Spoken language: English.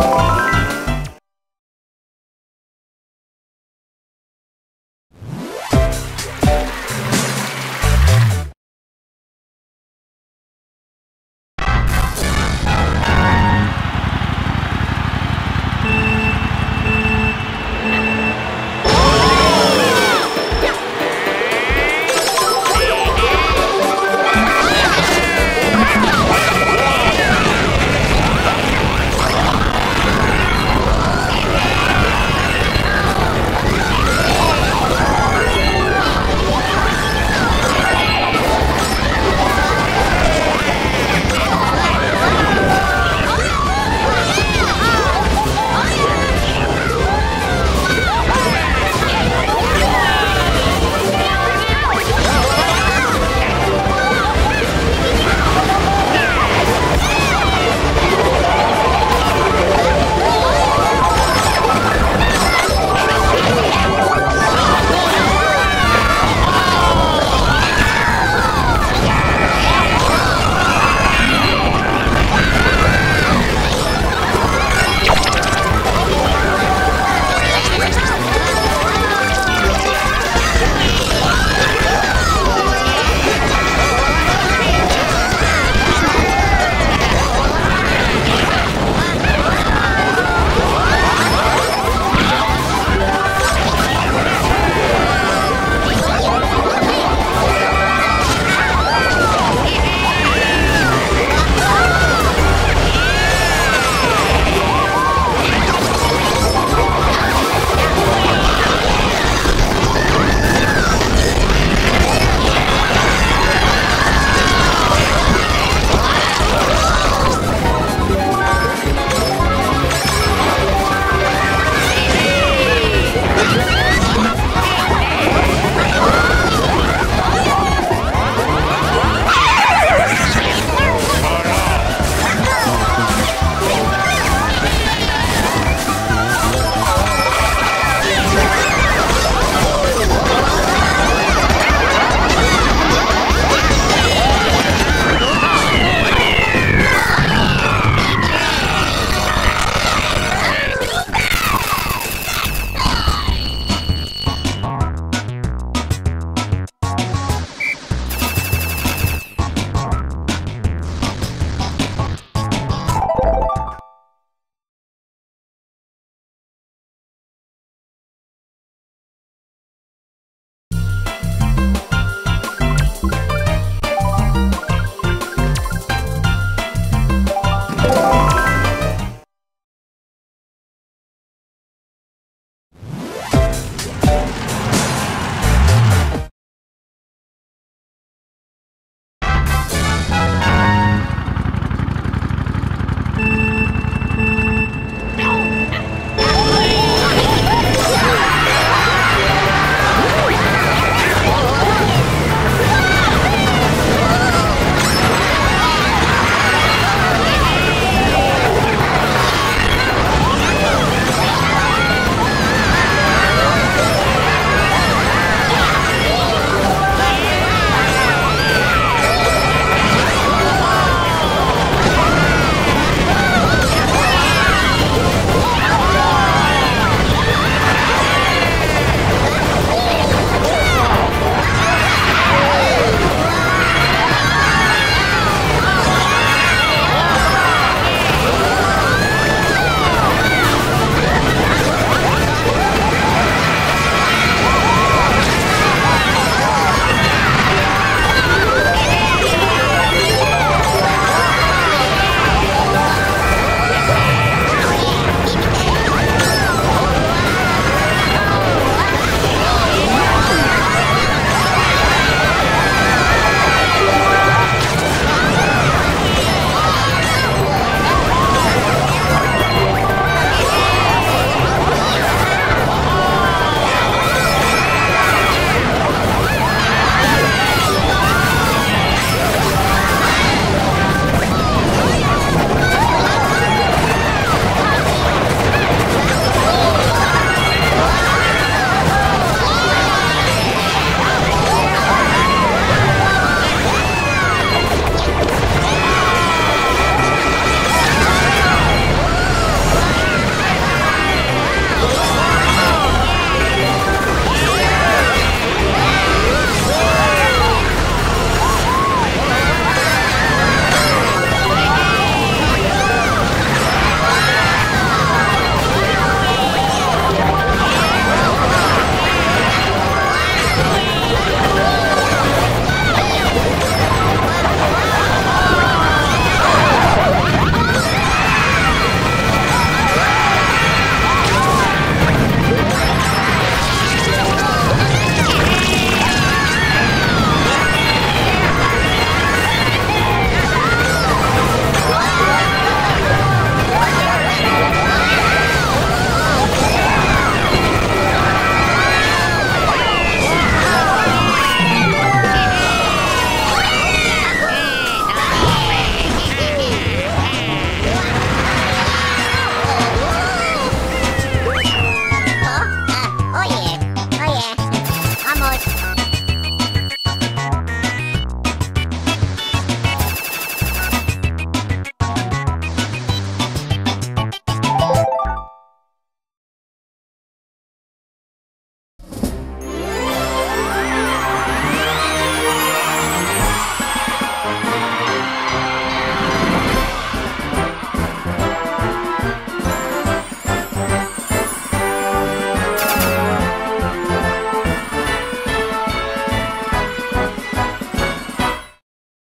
Bye.